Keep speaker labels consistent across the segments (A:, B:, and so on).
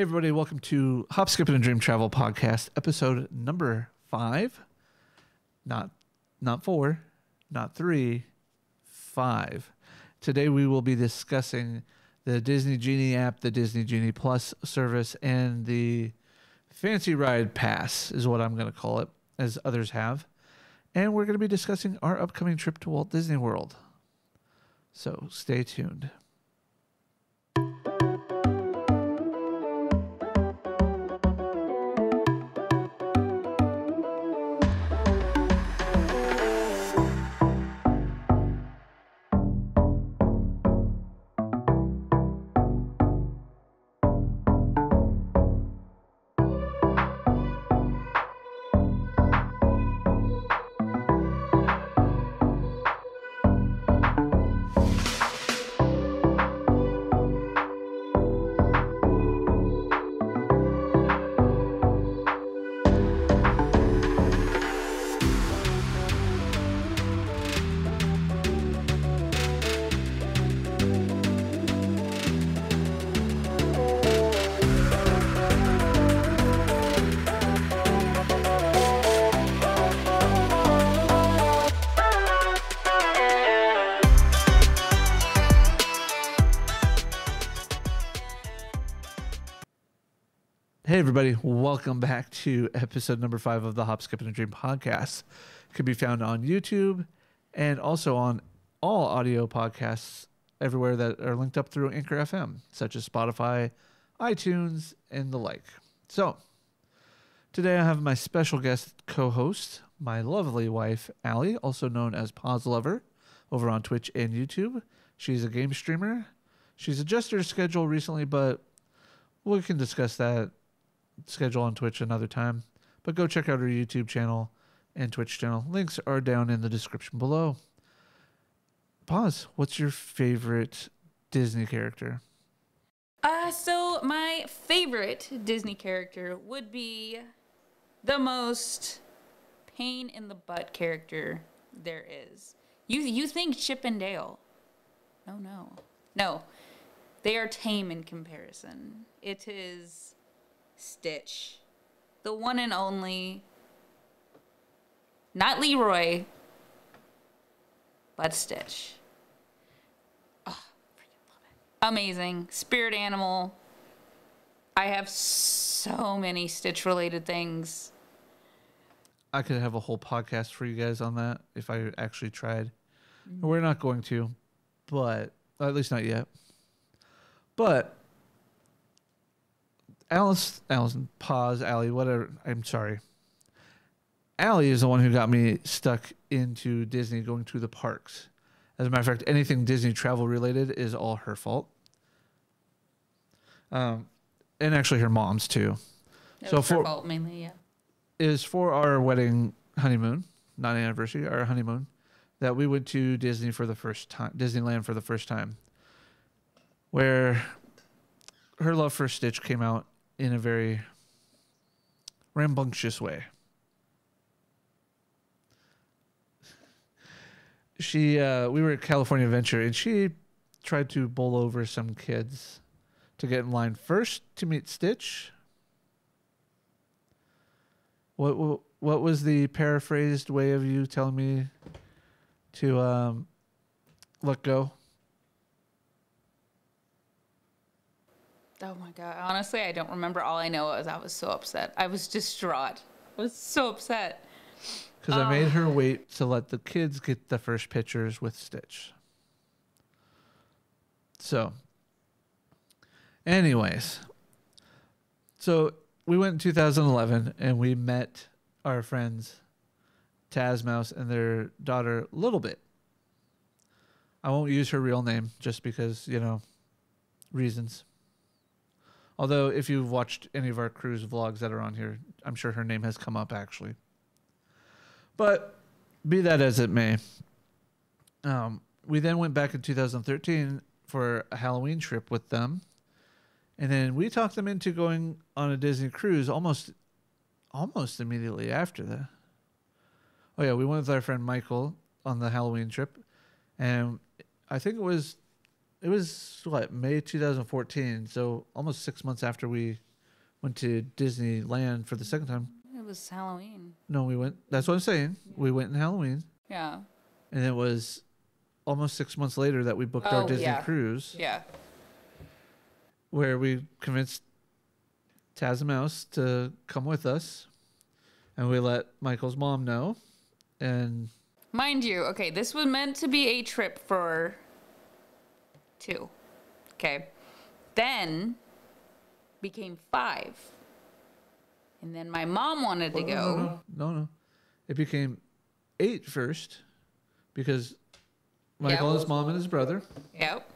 A: Hey, everybody, welcome to Hop, Skip, and Dream Travel Podcast, episode number five. Not, not four, not three, five. Today we will be discussing the Disney Genie app, the Disney Genie Plus service, and the Fancy Ride Pass, is what I'm going to call it, as others have. And we're going to be discussing our upcoming trip to Walt Disney World. So stay tuned. Hey, everybody, welcome back to episode number five of the Hop, Skip, and a Dream podcast. Could be found on YouTube and also on all audio podcasts everywhere that are linked up through Anchor FM, such as Spotify, iTunes, and the like. So, today I have my special guest co host, my lovely wife, Allie, also known as PawzLover, over on Twitch and YouTube. She's a game streamer. She's adjusted her schedule recently, but we can discuss that schedule on Twitch another time. But go check out our YouTube channel and Twitch channel. Links are down in the description below. Pawz. What's your favorite Disney character?
B: Uh, so my favorite Disney character would be the most pain in the butt character there is. You you think Chip and Dale? No, no, no. They are tame in comparison. It is Stitch, the one and only. Not Leroy, but Stitch. Oh. Amazing. Spirit animal. I have so many Stitch related things.
A: I could have a whole podcast for you guys on that if I actually tried. We're not going to, but at least not yet. But Alice, Allison, Pawz, Allie, whatever. I'm sorry. Allie is the one who got me stuck into Disney going to the parks. As a matter of fact, anything Disney travel related is all her fault. Um, and actually her mom's too.
B: That
A: So
B: was her
A: for-
B: fault mainly, yeah.
A: Is for our wedding honeymoon, not anniversary, our honeymoon, that we went to Disney for the first time, Disneyland for the first time, where her love for Stitch came out in a very rambunctious way. She, uh, we were at California Adventure, and she tried to bowl over some kids to get in line first to meet Stitch. What what, what was the paraphrased way of you telling me to um, let go?
B: Oh my god. Honestly, I don't remember. All I know is I was so upset. I was distraught. I was so upset.
A: Because I made um, her wait to let the kids get the first pictures with Stitch. So, anyways, so we went in 2011 and we met our friends Taz Mouse and their daughter Little Bit. I won't use her real name just because, you know, reasons. Although, if you've watched any of our cruise vlogs that are on here, I'm sure her name has come up actually. But be that as it may, um, we then went back in 2013 for a Halloween trip with them, and then we talked them into going on a Disney cruise almost, almost immediately after that. Oh yeah, we went with our friend Michael on the Halloween trip, and I think it was, it was what May 2014, so almost six months after we went to Disneyland for the second time.
B: It was Halloween.
A: No, we went. That's what I'm saying. We went in Halloween,
B: Yeah.
A: and it was almost six months later that we booked our
B: Oh,
A: Disney
B: yeah.
A: cruise,
B: Yeah.
A: where we convinced Taz and Mouse to come with us, and we let Michael's mom know, and
B: Mind you, okay, this was meant to be a trip for two. Okay. Then became five. And then my mom wanted to go.
A: no, no, no, no, it became eight first, because Michael, his mom, and his brother,
B: Yep.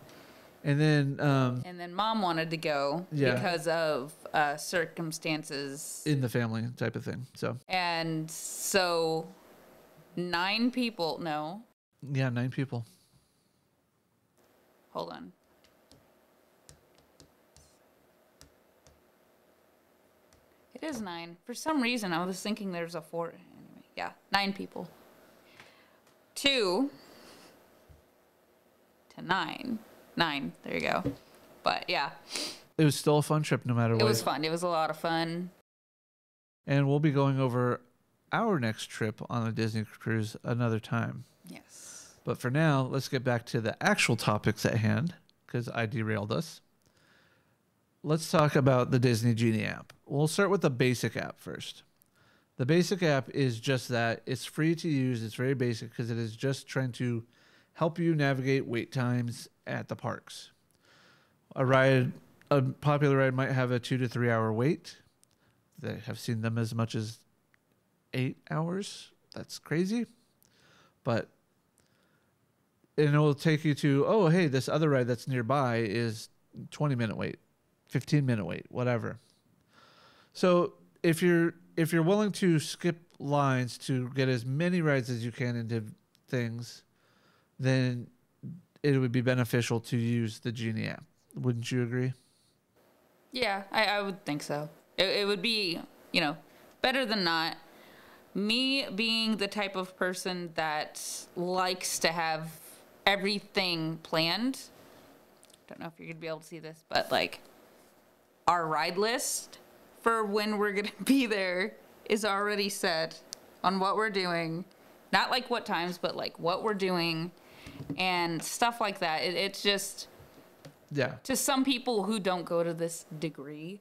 A: and then um,
B: And then mom wanted to go
A: Yeah.
B: because of uh, circumstances.
A: in the family type of thing. So
B: And so nine people, no,
A: yeah, nine people.
B: Hold on. It is nine. For some reason, I was thinking there's a four. Anyway, yeah, nine people. Two to nine. Nine. There you go. But yeah,
A: It was still a fun trip, no matter what.
B: it was fun. It was a lot of fun.
A: And we'll be going over our next trip on a Disney cruise another time.
B: Yes.
A: But for now, let's get back to the actual topics at hand because I derailed us. Let's talk about the Disney Genie app. We'll start with the basic app first. The basic app is just that it's free to use, it's very basic because it is just trying to help you navigate wait times at the parks. A ride, a popular ride might have a two to three hour wait. They have seen them as much as eight hours. That's crazy. But and it will take you to oh hey this other ride that's nearby is 20 minute wait 15 minute wait whatever so if you're if you're willing to skip lines to get as many rides as you can into things then it would be beneficial to use the genie app wouldn't you agree
B: Yeah, I, I would think so. It, it would be, you know, better than not. Me being the type of person that likes to have everything planned. Don't know if you're gonna be able to see this, but like our ride list for when we're gonna be there is already set on what we're doing. Not like what times, but like what we're doing and stuff like that. It, it's just
A: yeah
B: to some people who don't go to this degree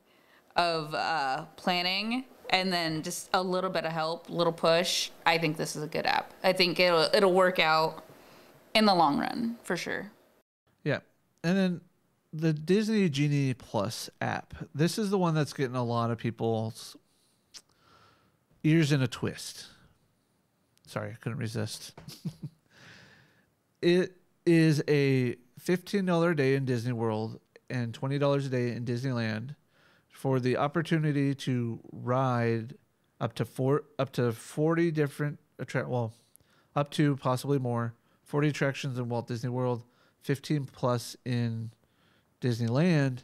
B: of uh, planning and then just a little bit of help, little push, I think this is a good app. I think it'll it'll work out in the long run for sure.
A: Yeah. And then the Disney Genie Plus app. This is the one that's getting a lot of people's ears in a twist. Sorry, I couldn't resist. it is a $15 a day in Disney World and $20 a day in Disneyland for the opportunity to ride up to four up to 40 different attract well up to possibly more 40 attractions in Walt Disney World 15 plus in Disneyland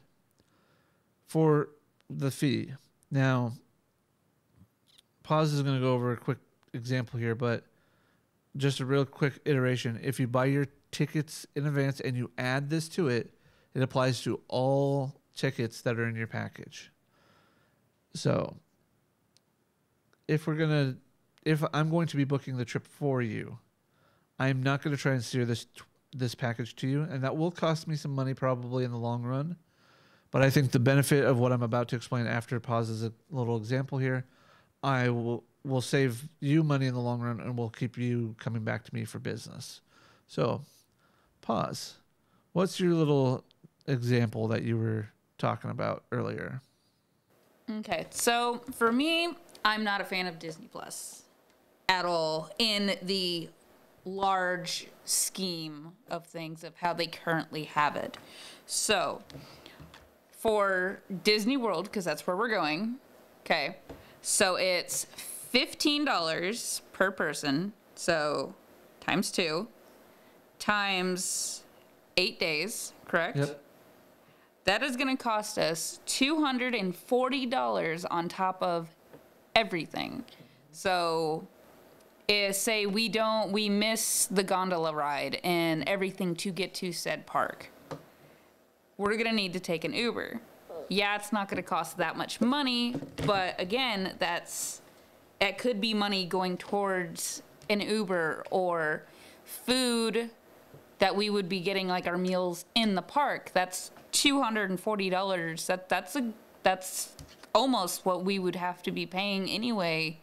A: for the fee. Now, Pawz is going to go over a quick example here, but just a real quick iteration. If you buy your tickets in advance and you add this to it, it applies to all tickets that are in your package. So, if we're going to, if I'm going to be booking the trip for you, I'm not going to try and steer this this package to you, and that will cost me some money probably in the long run. But I think the benefit of what I'm about to explain after Pawz is a little example here, I will will save you money in the long run, and will keep you coming back to me for business. So, Pawz. What's your little example that you were talking about earlier?
B: Okay, so for me, I'm not a fan of Disney Plus at all in the large scheme of things of how they currently have it. So, for Disney World, because that's where we're going, okay, so it's $15 per person, so times two, times eight days, correct? Yep. That is going to cost us $240 on top of everything. So, is say we don't we miss the gondola ride and everything to get to said park. We're going to need to take an Uber. yeah, it's not going to cost that much money, but again, that's it could be money going towards an Uber or food that we would be getting like our meals in the park. That's two hundred and forty dollars. That that's a that's almost what we would have to be paying anyway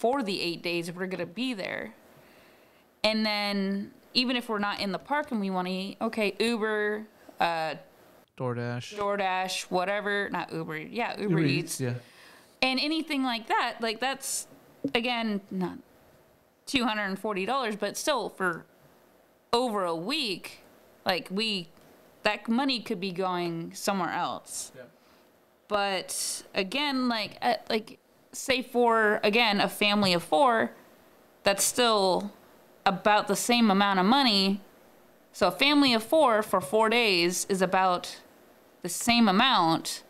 B: for the eight days if we're gonna be there. And then even if we're not in the park and we want to eat, okay, Uber, uh,
A: DoorDash.
B: DoorDash, whatever, not Uber, yeah, Uber,
A: Uber
B: Eats,
A: Yeah.
B: and anything like that. Like that's again not two hundred and forty dollars, but still for over a week, like we that money could be going somewhere else.
A: Yeah.
B: But again, like uh, like say for again a family of four, that's still about the same amount of money. So a family of four for four days is about the same amount.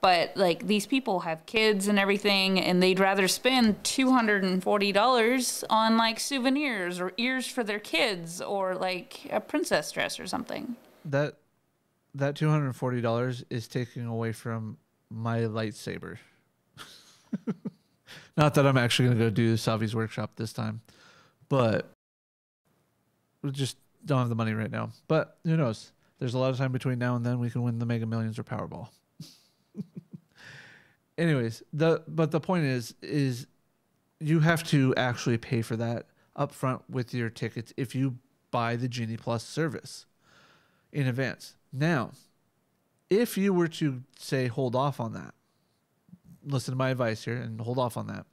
B: But like these people have kids and everything, and they'd rather spend two hundred and forty dollars on like souvenirs or ears for their kids or like a princess dress or something.
A: That that two hundred and forty dollars is taking away from my lightsaber. Not that I'm actually gonna go do Savi's workshop this time, but we just don't have the money right now. But who knows? There's a lot of time between now and then. We can win the Mega Millions or Powerball. Anyways, the but the point is is you have to actually pay for that upfront with your tickets if you buy the Genie Plus service in advance. Now, if you were to say hold off on that, listen to my advice here and hold off on that,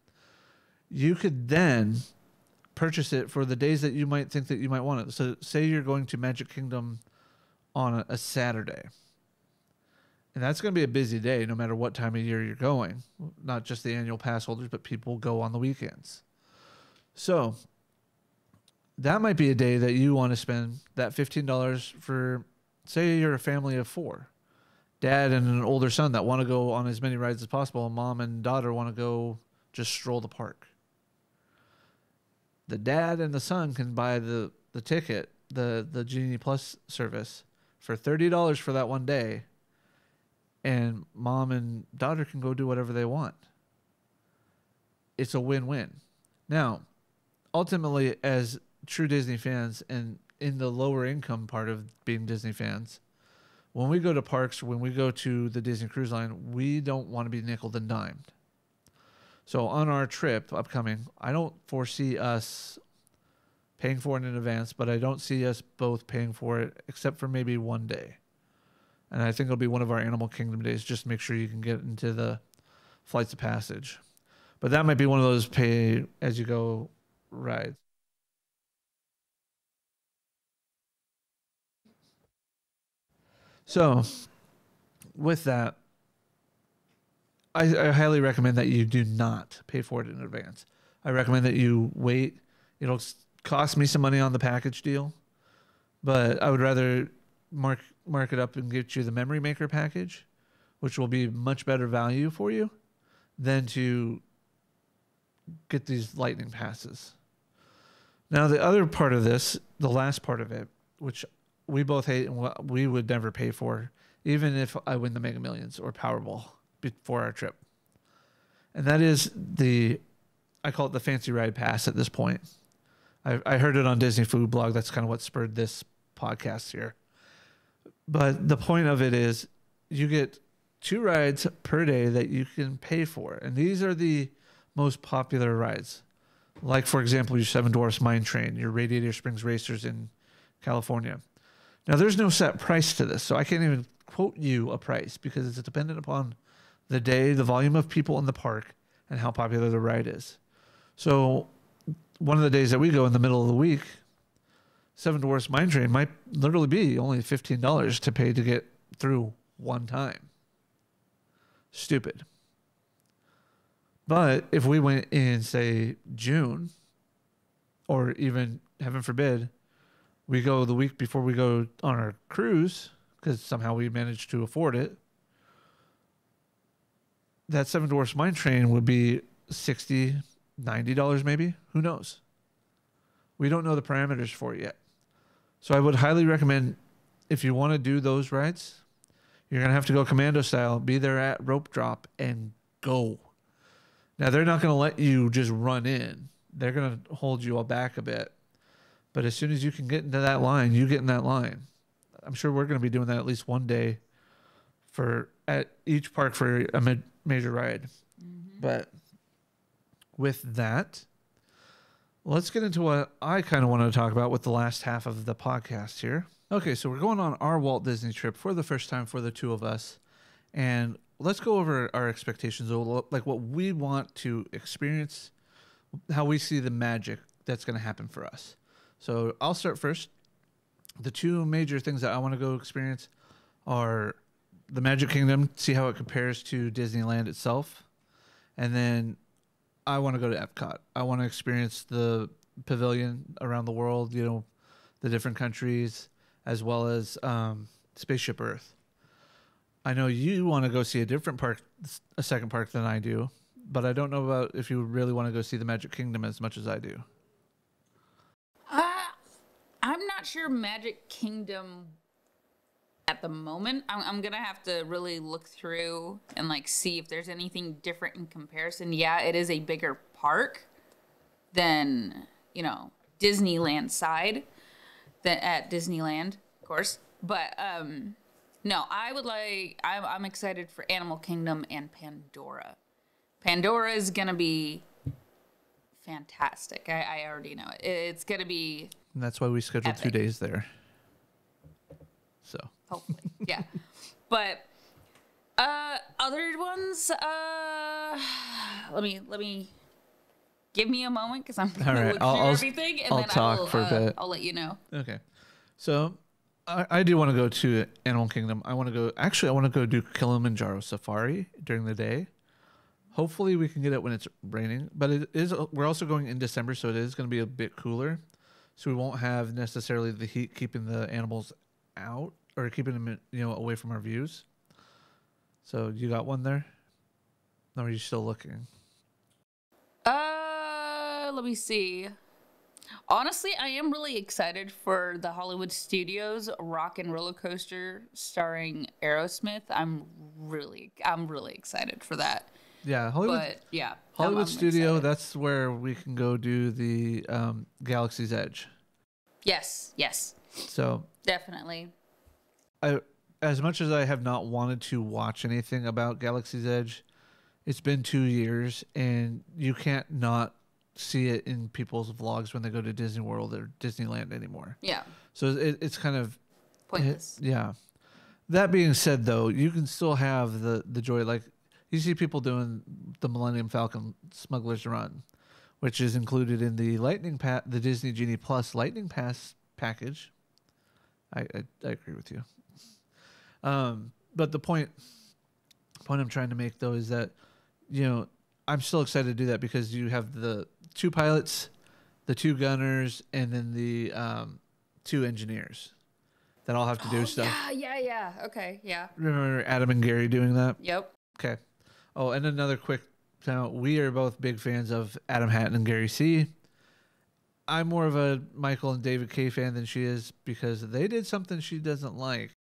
A: you could then purchase it for the days that you might think that you might want it. So, say you're going to Magic Kingdom on a, a Saturday, and that's going to be a busy day no matter what time of year you're going, not just the annual pass holders, but people go on the weekends. So, that might be a day that you want to spend that $15 for say you're a family of four dad and an older son that want to go on as many rides as possible and mom and daughter want to go just stroll the park. The dad and the son can buy the the ticket the the genie plus service for $30 for that one day and mom and daughter can go do whatever they want. It's a win-win. Now ultimately as true disney fans and in the lower income part of being Disney fans, when we go to parks, when we go to the Disney Cruise Line, we don't want to be nickel and dimed. So on our trip upcoming, I don't foresee us paying for it in advance, but I don't see us both paying for it except for maybe one day. And I think it'll be one of our Animal Kingdom days, just to make sure you can get into the flights of passage. But that might be one of those pay as you go rides. So, with that, I, I, highly recommend that you do not pay for it in advance. I recommend that you wait. It'll cost me some money on the package deal, but I would rather mark mark it up and get you the Memory Maker package, which will be much better value for you than to get these lightning passes. Now, the other part of this, the last part of it, which we both hate and we would never pay for, even if I win the Mega Millions or Powerball before our trip. And that is the, I call it the fancy ride pass at this point. I, I heard it on Disney Food Blog. That's kind of what spurred this podcast here. But the point of it is you get two rides per day that you can pay for. And these are the most popular rides. Like, for example, your Seven Dwarfs Mine Train, your Radiator Springs Racers in California. Now, there's no set price to this, so I can't even quote you a price because it's dependent upon the day, the volume of people in the park, and how popular the ride is. So, one of the days that we go in the middle of the week, Seven Dwarfs Mine Train might literally be only $15 to pay to get through one time. Stupid. But if we went in, say, June, or even, heaven forbid, we go the week before we go on our cruise because somehow we managed to afford it. That Seven Dwarfs Mine Train would be 60 $90 maybe. Who knows? We don't know the parameters for it yet. So I would highly recommend if you want to do those rides, You're gonna have to go commando style, be there at rope drop, and go. Now they're not gonna let you just run in. They're gonna hold you all back a bit. But as soon as you can get into that line, you get in that line. I'm sure we're gonna be doing that at least one day for at each park for a mid, major ride. Mm-hmm. But with that, let's get into what I kind of want to talk about with the last half of the podcast here. Okay, so we're going on our Walt Disney trip for the first time for the two of us. And let's go over our expectations, like what we want to experience, how we see the magic that's going to happen for us. So I'll start first. The two major things that I want to go experience are the Magic Kingdom, see how it compares to Disneyland itself. And then I want to go to Epcot. I want to experience the pavilion around the world, you know, the different countries, as well as um, Spaceship Earth. I know you want to go see a different park, a second park than I do, but I don't know about if you really want to go see the Magic Kingdom as much as I do.
B: Uh, I'm not sure Magic Kingdom at the moment. I'm, I'm gonna have to really look through and like see if there's anything different in comparison. Yeah, it is a bigger park than you know Disneyland side than at Disneyland, of course. But um, no, I would like. I'm, I'm excited for Animal Kingdom and Pandora. Pandora is gonna be fantastic. I, I already know it. It's gonna be
A: And that's why we scheduled two days there. So
B: hopefully yeah but uh other ones uh let me let me give me a moment because i'm gonna
A: right,
B: look
A: I'll-
B: through
A: I'll-
B: everything and
A: I'll
B: then
A: talk
B: I will,
A: for a
B: uh,
A: bit.
B: i'll let you know
A: Okay. So I, I do want to go to Animal Kingdom. I want to go, actually, I want to go do Kilimanjaro Safari during the day. Hopefully, we can get it when it's raining, but it is, we're also going in December, so it is going to be a bit cooler. So we won't have necessarily the heat keeping the animals out or keeping them, you know, away from our views. So you got one there? Or are you still looking?
B: uh let me see honestly i am really excited for the hollywood studios rock and roller coaster starring aerosmith i'm really i'm really excited for that
A: Yeah, Hollywood.
B: but yeah
A: Hollywood
B: I'm
A: Studio.
B: excited.
A: That's where we can go do the um, Galaxy's Edge.
B: yes yes
A: So
B: definitely
A: I, as much as I have not wanted to watch anything about Galaxy's Edge, it's been two years, and you can't not see it in people's vlogs when they go to Disney World or Disneyland anymore.
B: yeah
A: So it, it's kind of
B: pointless
A: yeah. That being said, though, you can still have the the joy. Like you see people doing the Millennium Falcon Smuggler's Run, which is included in the Lightning Pass, the Disney Genie Plus Lightning Pass package. I I, I agree with you. Um, but the point point I'm trying to make though is that you know I'm still excited to do that because you have the two pilots, the two gunners, and then the um, two engineers that all have to do
B: Oh,
A: stuff.
B: Yeah, yeah, yeah. Okay, yeah.
A: Remember Adam and Gary doing that?
B: Yep.
A: Okay. Oh, and another quick note: we are both big fans of Adam Hattan and Gary C. I'm more of a Michael and David K fan than she is because they did something she doesn't like.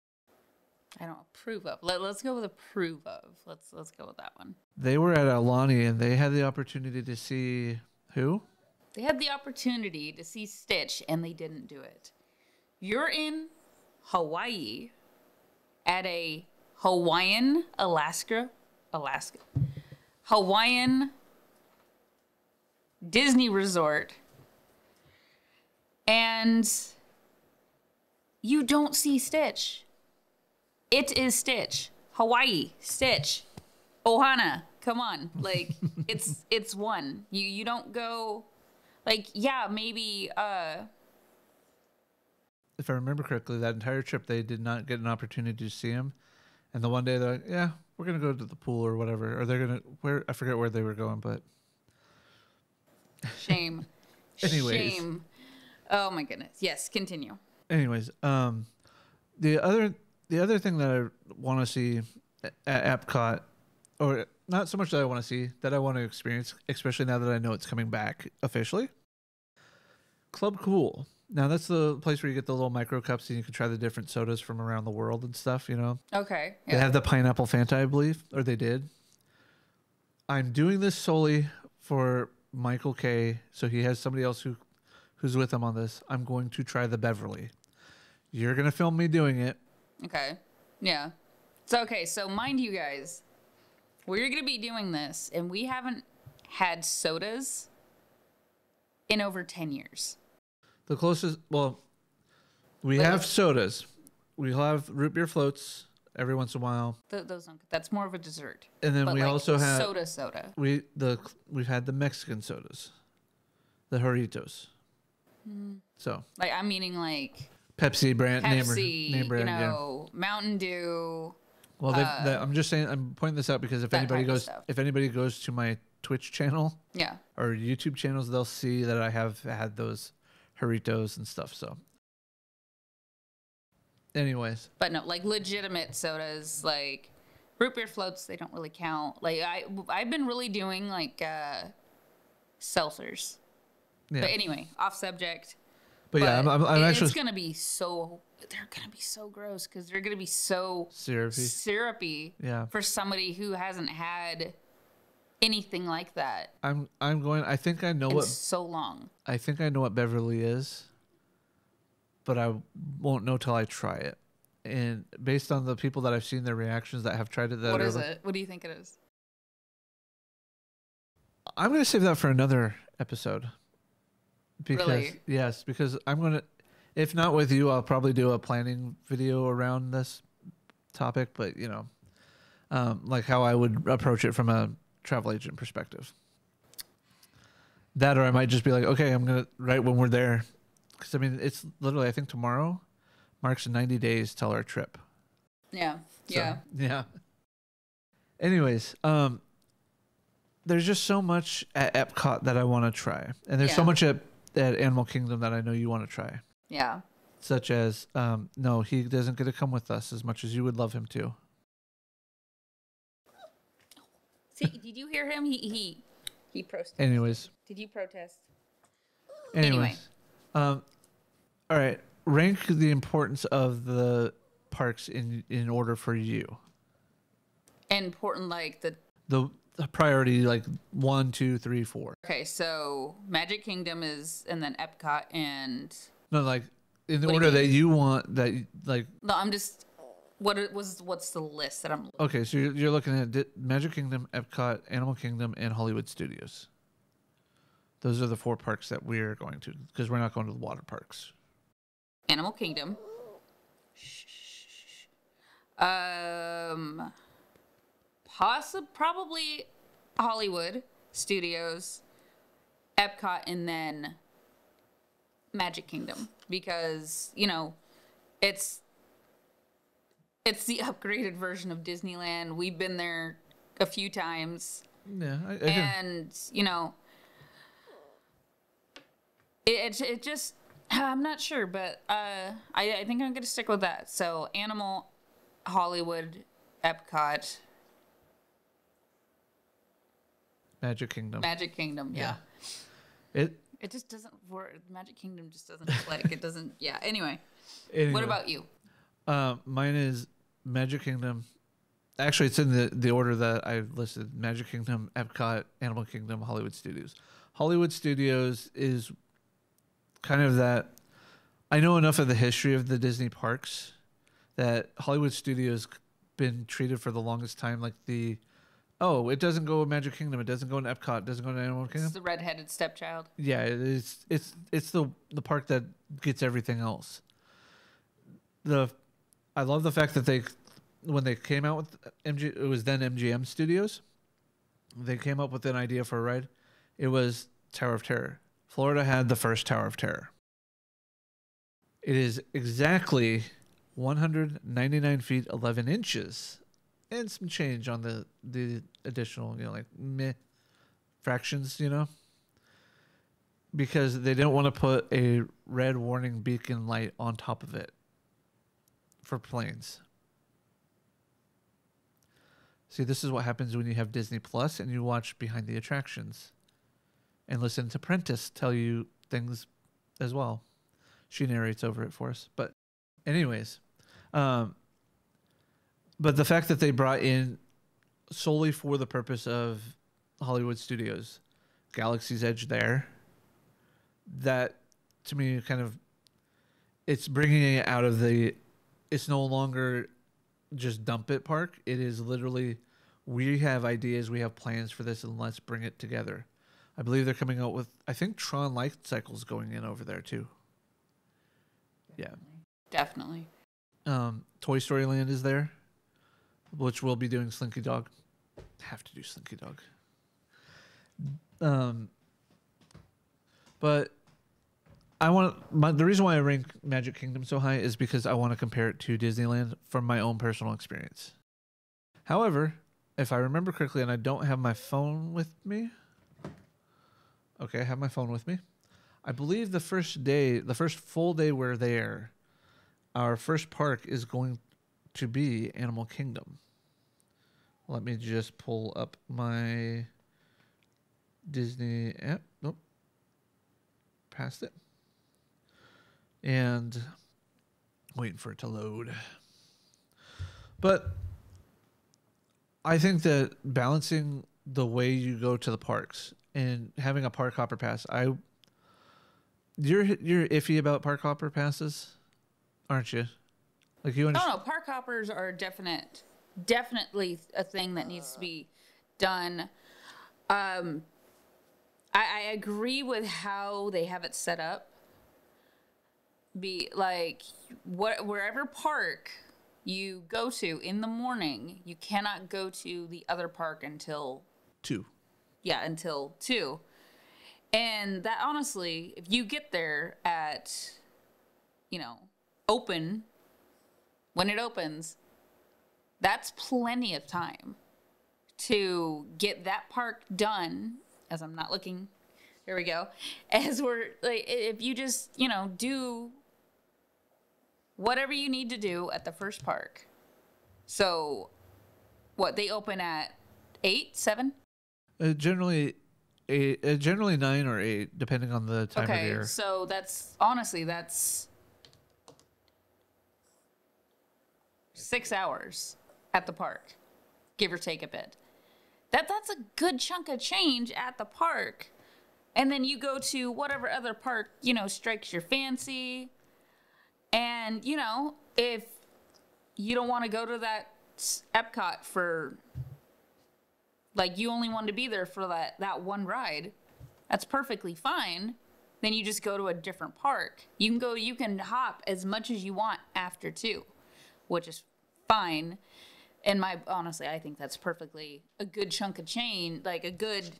B: I don't approve of. Let, let's go with approve of. Let's let's go with that one.
A: They were at Aulani and they had the opportunity to see who?
B: They had the opportunity to see Stitch and they didn't do it. You're in Hawaii at a Hawaiian Alaska Alaska Hawaiian Disney resort and you don't see Stitch. It is Stitch. Hawaii, Stitch. Ohana, come on. Like it's it's one. You you don't go like yeah, maybe uh
A: If I remember correctly, that entire trip they did not get an opportunity to see him. And the one day they're like, "Yeah, we're gonna go to the pool or whatever," or they're gonna where I forget where they were going, but
B: shame.
A: Anyways.
B: Shame. Oh my goodness. Yes, continue.
A: anyways, um, the other the other thing that I want to see at Epcot, or not so much that I want to see, that I want to experience, especially now that I know it's coming back officially. Club Cool. Now that's the place where you get the little micro cups and you can try the different sodas from around the world and stuff. You know,
B: Okay.
A: they have the pineapple Fanta, I believe, or they did. I'm doing this solely for Michael K. So he has somebody else who, who's with him on this. I'm going to try the Beverly. You're gonna film me doing it.
B: Okay. Yeah. So okay, so mind you guys, we're gonna be doing this, and we haven't had sodas in over ten years.
A: The closest, well, we
B: Like-
A: have sodas. We have root beer floats every once in a while,
B: Th- those don't, that's more of a dessert.
A: and then
B: but
A: we
B: like
A: also have
B: soda, soda.
A: we the we've had the Mexican sodas, the Doritos.
B: Hmm.
A: So
B: Like I'm meaning like
A: Pepsi brand name,
B: Pepsi,
A: name brand,
B: you
A: yeah.
B: know, Mountain Dew.
A: Well, they've I'm just saying I'm pointing this out because if anybody goes if anybody goes to my Twitch channel
B: Yeah.
A: or YouTube channels, they'll see that I have had those Doritos and stuff. So, anyways,
B: But no, like legitimate sodas, like root beer floats, they don't really count. Like I, I've been really doing like uh, seltzers.
A: yeah.
B: But anyway, off subject.
A: But, yeah, I'm, I'm, I'm
B: it-
A: actually
B: it's gonna be so. They're gonna be so gross because they're gonna be so
A: syrupy.
B: syrupy
A: Yeah,
B: for somebody who hasn't had anything like that
A: I'm I'm going. I think I know what
B: so long.
A: I think I know what Beverly is, but I won't know till I try it. And based on the people that I've seen their reactions that have tried it, that
B: What is
A: like-
B: it? What do you think it is?
A: I'm going to save that for another episode. Because
B: Really?
A: yes, because I'm going to if not with you, I'll probably do a planning video around this topic, but you know, um, like how I would approach it from a travel agent perspective. That or I might just be like, okay, I'm going to right when we're there cuz I mean, it's literally I think tomorrow marks 90 days till our trip.
B: Yeah.
A: So,
B: Yeah.
A: Yeah. Anyways, um, there's just so much at Epcot that I want to try, and there's so much at, at Animal Kingdom that I know you want to try,
B: Yeah.
A: such as um, no, he doesn't get to come with us as much as you would love him to.
B: See, did you hear him? He he he protested.
A: Anyways,
B: Did you protest?
A: anyways,
B: Anyway.
A: um, all right, rank the importance of the parks in in order for you.
B: Important, like the
A: The, priority, like one, two, three, four.
B: okay. So Magic Kingdom is, and then Epcot, and
A: No, like in the order that you want. That like
B: no, I'm just. What it was? What's the list that I'm?
A: Looking Okay, so you're, you're looking at Magic Kingdom, Epcot, Animal Kingdom, and Hollywood Studios. Those are the four parks that we're going to because we're not going to the water parks.
B: Animal Kingdom. Um, possibly, probably Hollywood Studios, Epcot, and then Magic Kingdom because you know it's it's the upgraded version of Disneyland. We've been there a few times.
A: Yeah, I, I can,
B: and you know it, it, it just i'm not sure but uh I, I think i'm gonna stick with that. So animal hollywood epcot.
A: Magic Kingdom.
B: magic kingdom yeah,
A: It.
B: it just doesn't work. Magic kingdom just doesn't click it doesn't yeah anyway.
A: Anyway,
B: what about you?
A: Uh, mine is Magic Kingdom. Actually, it's in the the order that I listed: Magic Kingdom, Epcot, Animal Kingdom, Hollywood Studios. Hollywood Studios is kind of that. I know enough of the history of the Disney parks that Hollywood Studios been treated for the longest time like the oh it doesn't go in Magic Kingdom it doesn't go in Epcot it doesn't go in Animal Kingdom.
B: it's the redheaded stepchild
A: yeah it's it's it's the the park that gets everything else the I love the fact that they when they came out with MG it was then MGM Studios. They came up with an idea for a ride. It was Tower of Terror. Florida had the first Tower of Terror. It is exactly 199 feet 11 inches and some change on the the additional you know like meh fractions you know? Because they didn't want to put a red warning beacon light on top of it for planes. See, this is what happens when you have Disney Plus and you watch Behind the Attractions and listen to Prentice tell you things as well. She narrates over it for us. But, anyways, um, but the fact that they brought in solely for the purpose of Hollywood Studios, Galaxy's Edge there, that to me kind of it's bringing it out of the it's no longer just dump it park. It is literally we have ideas we have plans for this and let's bring it together. I believe they're coming out with i think tron light cycles going in over there too. Yeah.
B: Definitely.
A: um toy story land is there which we'll be doing slinky dog. Have to do slinky dog. Um but I want my, the reason why I rank Magic Kingdom so high is because I want to compare it to Disneyland from my own personal experience. However, if I remember correctly, and I don't have my phone with me, okay, I have my phone with me. I believe the first day, the first full day we're there, our first park is going to be Animal Kingdom. Let me just pull up my Disney app. Nope. Past it and waiting for it to load. But I think that balancing the way you go to the parks and having a park hopper pass, I you're you're iffy about park hopper passes, aren't you? Like you
B: Oh
A: understand?
B: no, park hoppers are definite, definitely a thing that needs to be done. Um, I, I agree with how they have it set up. Be like what wherever park you go to in the morning, you cannot go to the other park until
A: Two.
B: yeah until two and that honestly if you get there at you know open when it opens that's plenty of time to get that park done as i'm not looking here we go as we're like if you just you know do whatever you need to do at the first park so what they open at eight seven
A: Uh, generally, eight, uh, generally nine or eight, depending on the time of
B: Okay,
A: year.
B: so that's honestly that's six hours at the park, give or take a bit. That that's a good chunk of change at the park, and then you go to whatever other park you know strikes your fancy, and you know if you don't want to go to that Epcot for like you only want to be there for that that one ride that's perfectly fine. Then you just go to a different park. You can go you can hop as much as you want after two which is fine. And my honestly i think that's perfectly a good chunk of chain like a good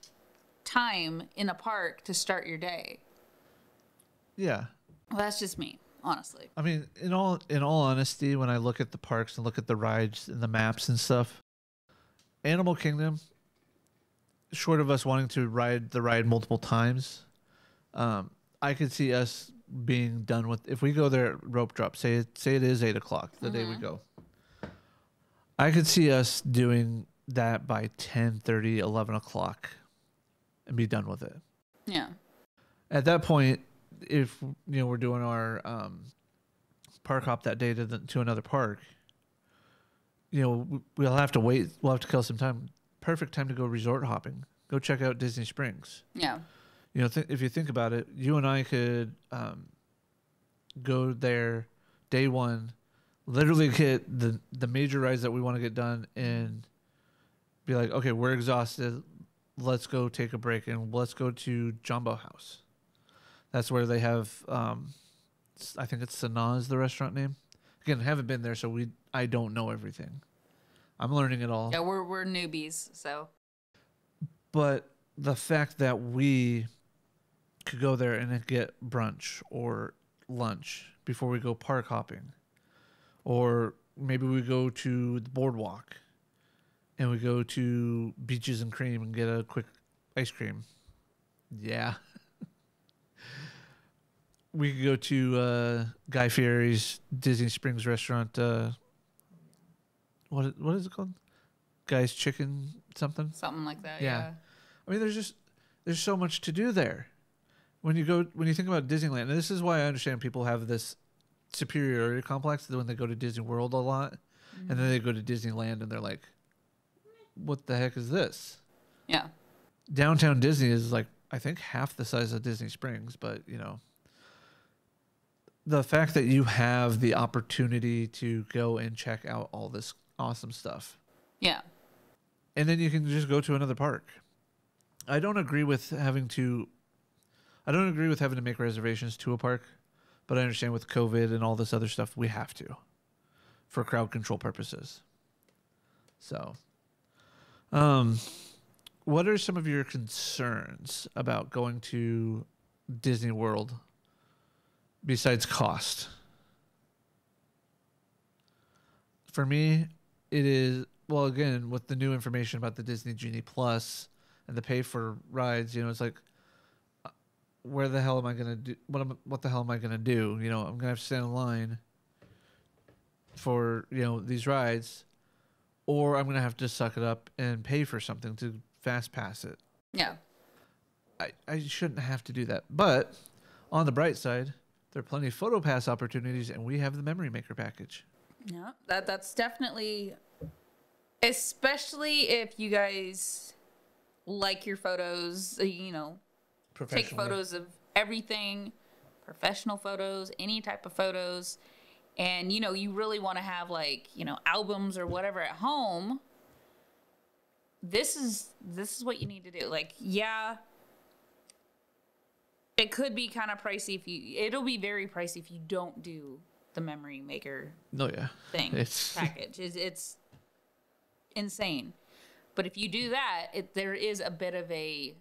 B: time in a park to start your day.
A: Yeah.
B: well that's just me honestly
A: I mean, in all in all honesty, when I look at the parks and look at the rides and the maps and stuff, Animal Kingdom, short of us wanting to ride the ride multiple times, um, I could see us being done with if we go there at rope drop. Say it say it is eight o'clock the day we go. I could see us doing that by 10, 30, 11 o'clock, and be done with it
B: yeah
A: at that point, if you know we're doing our um, park hop that day to the, to another park, you know we'll have to wait. We'll have to kill some time. Perfect time to go resort hopping. Go check out Disney Springs.
B: yeah
A: You know, th- if you think about it, you and I could um, go there day one, literally get the the major rides that we want to get done, and be like, okay, we're exhausted. Let's go take a break and let's go to Jambo House. That's where they have, um, I think it's Sanaa the restaurant name. Again, haven't been there, so we I don't know everything. I'm learning it all
B: yeah we're, we're newbies so
A: but the fact that we could go there and get brunch or lunch before we go park hopping or maybe we go to the boardwalk and we go to beaches and cream and get a quick ice cream yeah we could go to uh, guy fieri's disney springs restaurant uh, what, what is it called guy's chicken something
B: something like that
A: Yeah.
B: yeah.
A: I mean, there's just there's so much to do there. when you go when you think about Disneyland, and this is why I understand people have this superiority complex when they go to Disney World a lot, and then they go to Disneyland and they're like, "What the heck is this?"
B: Yeah.
A: Downtown Disney is like I think half the size of Disney Springs, but you know, the fact that you have the opportunity to go and check out all this awesome stuff,
B: Yeah.
A: and then you can just go to another park. I don't agree with having to. I don't agree with having to make reservations to a park, but I understand with COVID and all this other stuff, we have to, for crowd control purposes. So, um, what are some of your concerns about going to Disney World besides cost? For me, it is well again with the new information about the Disney Genie Plus and the pay for rides. You know, it's like, uh, where the hell am I gonna do? What am what the hell am I gonna do? You know, I'm gonna have to stand in line for you know these rides, or I'm gonna have to suck it up and pay for something to fast pass it.
B: Yeah.
A: I, I shouldn't have to do that. But on the bright side, there are plenty of photo pass opportunities, and we have the Memory Maker package.
B: Yeah. That that's definitely especially if you guys like your photos, uh, you know, take photos of everything, professional photos, any type of photos, and you know, you really want to have like, you know, albums or whatever at home. This is this is what you need to do. Like, yeah, it could be kind of pricey if you it'll be very pricey if you don't do the memory maker
A: No, yeah.
B: thing
A: It's-
B: package. It's, it's insane. But if you do that, it, there is a bit of a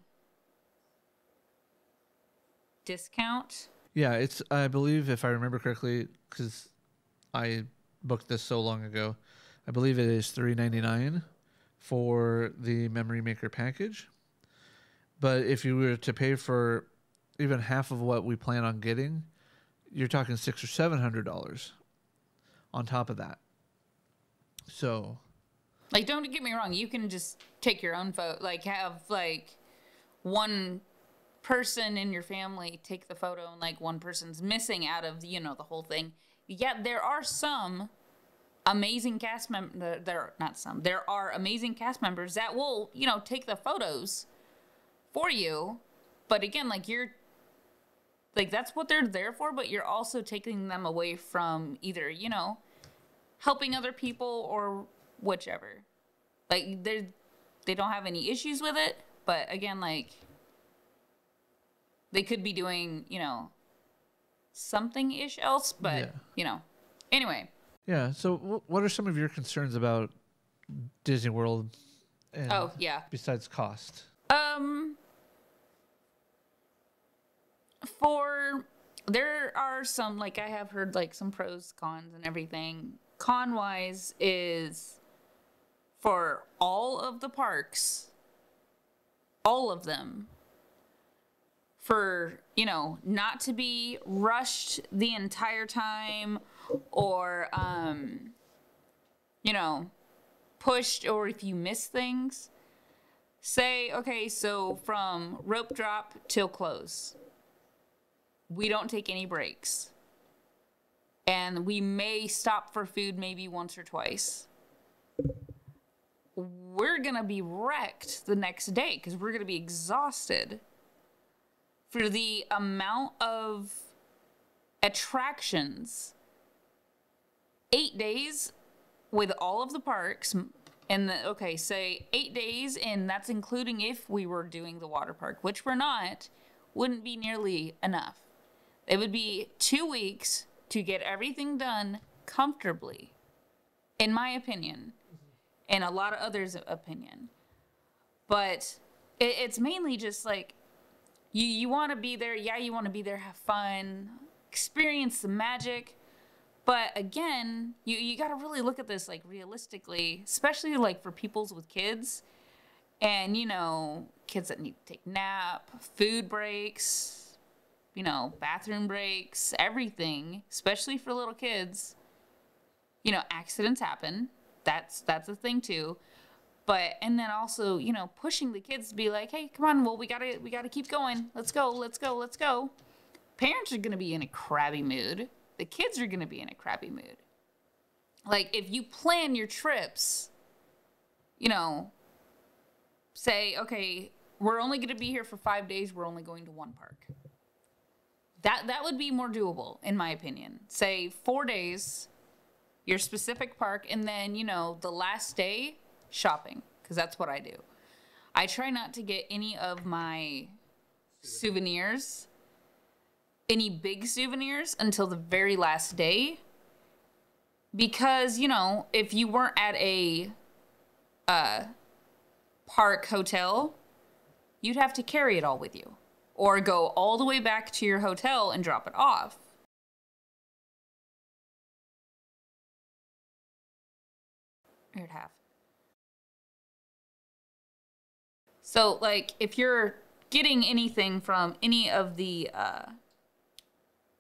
B: discount.
A: Yeah, it's. I believe if I remember correctly, because I booked this so long ago, I believe it is three ninety nine for the Memory Maker package. But if you were to pay for even half of what we plan on getting, you're talking six or seven hundred dollars on top of that. So
B: Like, don't get me wrong, you can just take your own photo, like, have like one person in your family take the photo and like one person's missing out of, you know, the whole thing. Yeah, there are some amazing cast members, there are not some, there are amazing cast members that will, you know, take the photos for you. But again, like, you're like that's what they're there for but you're also taking them away from either you know helping other people or whichever like they they don't have any issues with it but again like they could be doing you know something ish else but
A: Yeah.
B: you know anyway
A: yeah. So wh- what are some of your concerns about Disney World? And
B: oh yeah
A: Besides cost.
B: Um, for there are some like I have heard like some pros, cons, and everything. Con wise is for all of the parks, all of them. For you know, not to be rushed the entire time, or um, you know, pushed, or if you miss things say okay so from rope drop till close we don't take any breaks. And we may stop for food maybe once or twice. We're gonna be wrecked the next day because we're gonna be exhausted for the amount of attractions. Eight days with all of the parks and the okay say eight days and that's including if we were doing the water park which we're not wouldn't be nearly enough it would be two weeks to get everything done comfortably in my opinion and a lot of others opinion. But it, it's mainly just like you you want to be there yeah you want to be there have fun experience the magic but again, you, you got to really look at this like realistically, especially like for peoples with kids and, you know, kids that need to take nap, food breaks, you know, bathroom breaks, everything, especially for little kids. You know, accidents happen. That's that's a thing too. but and then also you know pushing the kids to be like hey come on well we gotta we gotta keep going let's go let's go let's go parents are gonna be in a crabby mood the kids are gonna be in a crabby mood like if you plan your trips you know say okay we're only gonna be here for five days we're only going to one park that that would be more doable in my opinion. Say four days your specific park and then you know the last day shopping because that's what i do. I try not to get any of my souvenirs any big souvenirs until the very last day. Because you know if you weren't at a uh park hotel you'd have to carry it all with you or go all the way back to your hotel and drop it off You'd have. So, like, if you're getting anything from any of the uh,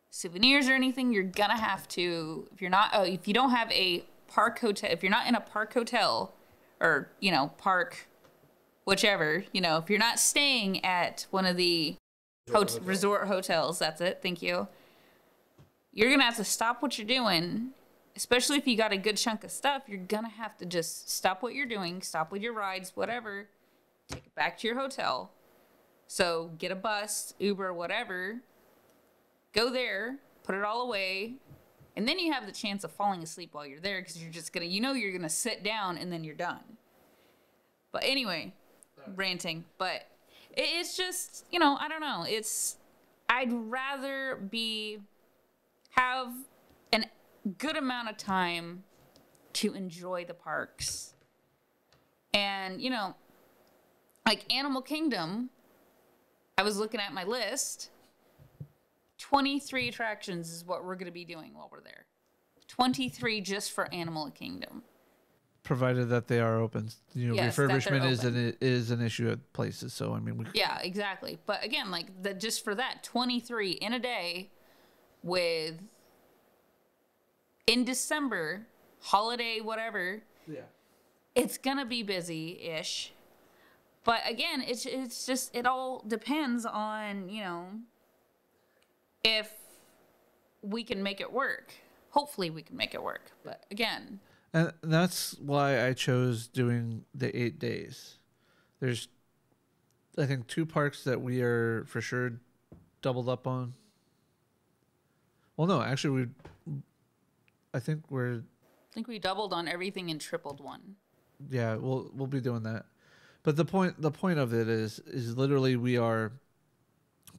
B: souvenirs or anything, you're gonna have to. If you're not, oh, if you don't have a park hotel, if you're not in a park hotel, or you know, park, whichever, you know, if you're not staying at one of the hot- resort hotels, that's it. Thank you. You're gonna have to stop what you're doing especially if you got a good chunk of stuff, you're gonna have to just stop what you're doing, stop with your rides, whatever, take it back to your hotel. So get a bus, Uber, whatever, go there, put it all away, and then you have the chance of falling asleep while you're there because you're just gonna, you know, you're gonna sit down and then you're done. But anyway, ranting, but it's just, you know, I don't know. It's, I'd rather be, have an good amount of time to enjoy the parks. And, you know, like Animal Kingdom, I was looking at my list. 23 attractions is what we're going to be doing while we're there. 23 just for Animal Kingdom.
A: Provided that they are open, you know,
B: Yes,
A: refurbishment is an is an issue at places. So I mean, we,
B: Yeah, exactly. But again, like the just for that 23 in a day with in December, holiday whatever,
A: yeah,
B: it's gonna be busy-ish but again it's it's just it all depends on you know if we can make it work hopefully we can make it work but again
A: and that's why I chose doing the eight days. There's, I think, two parks that we are for sure doubled up on. Well, no, actually, we. I think we're
B: i think we doubled on everything and tripled one
A: yeah we'll we'll be doing that but the point the point of it is is literally we are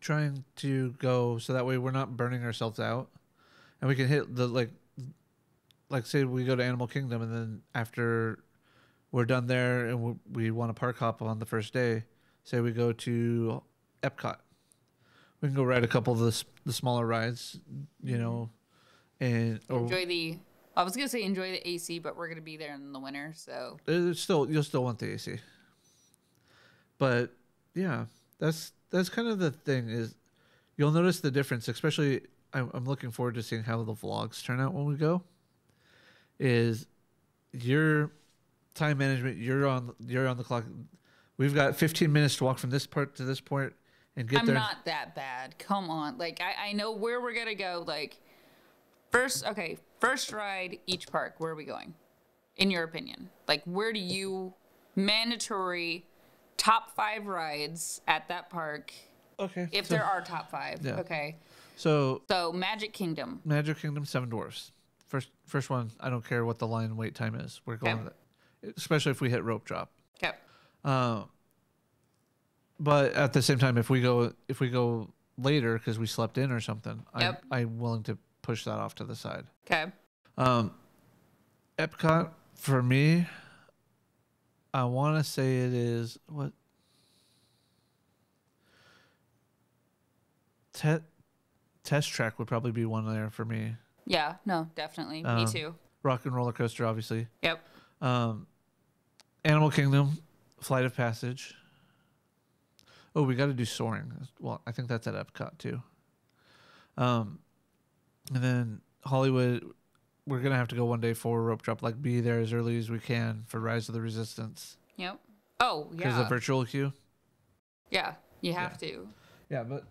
A: trying to go so that way we're not burning ourselves out and we can hit the like like say we go to animal kingdom and then after we're done there and we, we want to park hop on the first day say we go to epcot we can go ride a couple of the, the smaller rides you know and or
B: enjoy the i was gonna say enjoy the ac but we're gonna be there in the winter so
A: It's still you'll still want the AC. But yeah, that's that's kind of the thing is you'll notice the difference, especially I'm, I'm looking forward to seeing how the vlogs turn out when we go. Is your time management? You're on you're on the clock. We've got 15 minutes to walk from this part to this point and get
B: i'm
A: there.
B: not that bad come on like I, I know where we're gonna go like first okay first ride each park where are we going in your opinion like where do you mandatory top five rides at that park
A: okay.
B: if
A: so,
B: there are top five
A: Yeah.
B: okay
A: so
B: so magic kingdom
A: Magic Kingdom, Seven Dwarfs. First first one. I don't care what the line wait time is. We're going
B: Okay.
A: Especially if we hit rope drop.
B: okay
A: Uh, but at the same time, if we go if we go later because we slept in or something,
B: Yep.
A: I, I'm willing to push that off to the side.
B: okay
A: Um, Epcot for me, I want to say it is what Te- test track would probably be one there for me.
B: Yeah no definitely me
A: Um,
B: too
A: Rock and roller coaster, obviously.
B: yep
A: Um, Animal Kingdom, Flight of Passage. Oh, we got to do soaring. Well, I think that's at Epcot too. Um, and then Hollywood, we're gonna have to go one day for rope drop. Like, be there as early as we can for Rise of the Resistance.
B: Yep. Oh yeah.
A: because
B: yeah.
A: of virtual queue.
B: yeah. You have to.
A: Yeah, but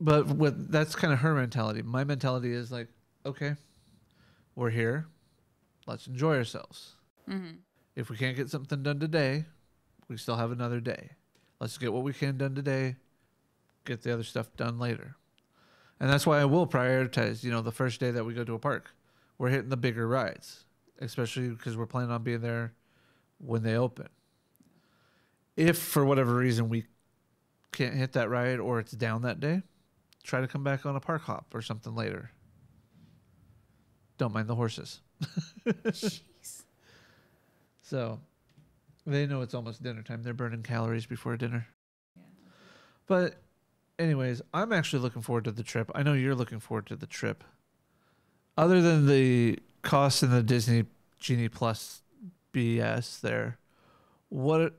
A: but with that's kind of her mentality. My mentality is like, okay, we're here, let's enjoy ourselves.
B: Mm-hmm.
A: If we can't get something done today, we still have another day. Let's get what we can done today, get the other stuff done later. And that's why I will prioritize, you know, the first day that we go to a park. We're hitting the bigger rides, especially because we're planning on being there when they open. If for whatever reason we can't hit that ride or it's down that day, try to come back on a park hop or something later. Don't mind the horses.
B: Jeez.
A: So they know it's almost dinner time. They're burning calories before dinner. But anyways, I'm actually looking forward to the trip. I know you're looking forward to the trip. Other than the cost and the Disney Genie Plus BS there, what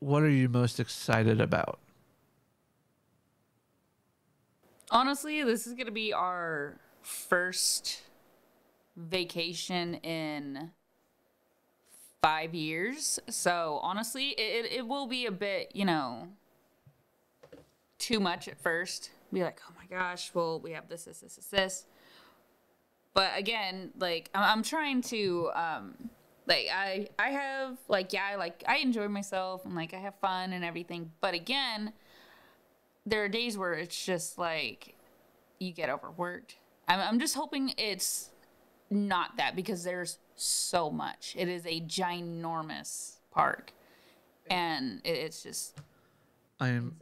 A: what are you most excited about?
B: Honestly, this is gonna be our first vacation in five years. So honestly, it, it, will be a bit, you know, too much at first. Be like, oh my gosh, well, we have this, this, this, this, this. But again, like I'm, I'm trying to, um, like I, I have like yeah, I like I enjoy myself and like I have fun and everything. But again, there are days where it's just like you get overworked. I'm, I'm just hoping it's not that because there's so much. It is a ginormous park, and it, it's just
A: I'm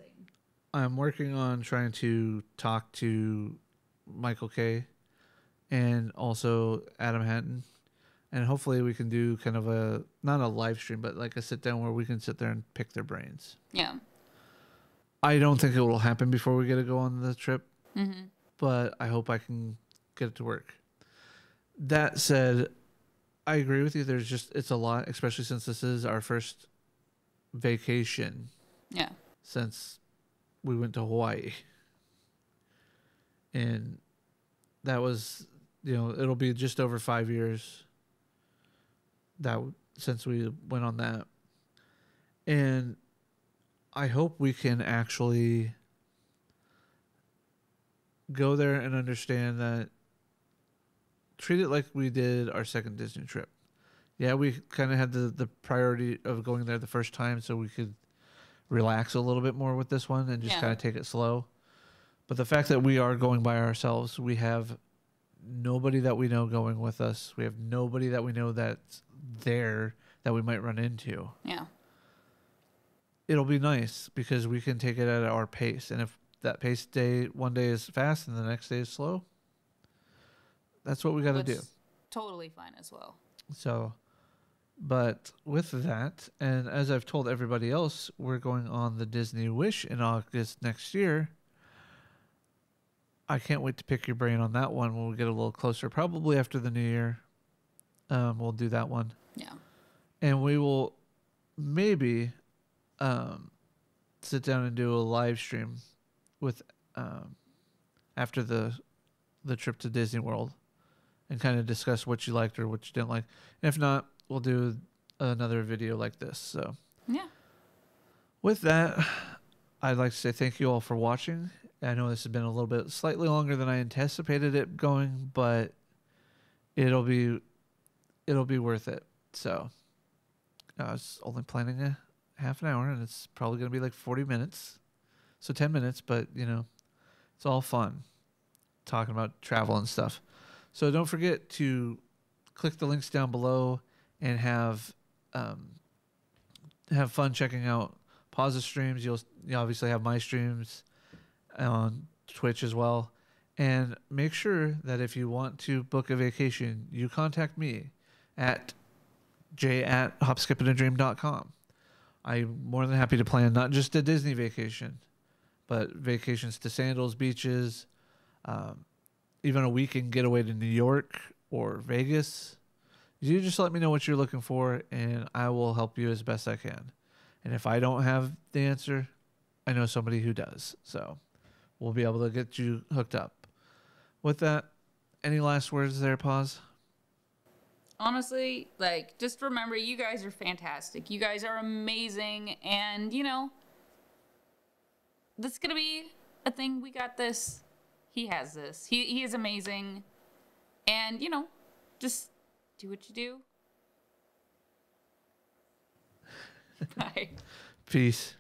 A: I'm working on trying to talk to Michael K and also Adam Hattan. And hopefully we can do kind of a not a live stream, but like a sit down where we can sit there and pick their brains.
B: yeah.
A: I don't think it will happen before we get to go on the trip,
B: Mm-hmm.
A: But I hope I can get it to work. That said, I agree with you. There's just it's a lot, especially since this is our first vacation
B: Yeah.
A: since we went to Hawaii. And that was, you know, it'll be just over five years that since we went on that. And I hope we can actually go there and understand that treat it like we did our second Disney trip. Yeah, we kind of had the, the priority of going there the first time so we could relax a little bit more with this one and just
B: Yeah.
A: kind of take it slow. But the fact that we are going by ourselves, we have nobody that we know going with us. We have nobody that we know that's there that we might run into.
B: Yeah.
A: It'll be nice because we can take it at our pace. And if that pace day one day is fast and the next day is slow, that's what we got to do.
B: Totally fine as well.
A: So, but with that, and as I've told everybody else, we're going on the Disney Wish in August next year. I can't wait to pick your brain on that one when we get a little closer. Probably after the new year, um, we'll do that one,
B: Yeah.
A: and we will maybe um, sit down and do a live stream with um, after the the trip to Disney World and kind of discuss what you liked or what you didn't like. And if not, we'll do another video like this. So,
B: Yeah.
A: with that, I'd like to say thank you all for watching. I know this has been a little bit slightly longer than I anticipated it going, but it'll be it'll be worth it. So, I was only planning a half an hour, and it's probably going to be like 40 minutes. So 10 minutes, but you know, it's all fun talking about travel and stuff. So don't forget to click the links down below and have um, have fun checking out Pawz streams. You'll you obviously have my streams on Twitch as well. And make sure that if you want to book a vacation, you contact me at j at hopskipandadream.com. I'm more than happy to plan not just a Disney vacation, but vacations to Sandals beaches, um, even a weekend getaway to New York or Vegas. You just let me know what you're looking for, and I will help you as best I can. And if I don't have the answer, I know somebody who does. So we'll be able to get you hooked up. With that, any last words there, Pawz?
B: honestly, like, just remember you guys are fantastic. You guys are amazing. And, you know, this is going to be a thing. We got this. He has this. He, he is amazing. And, you know, just do what you do. Bye.
A: Peace.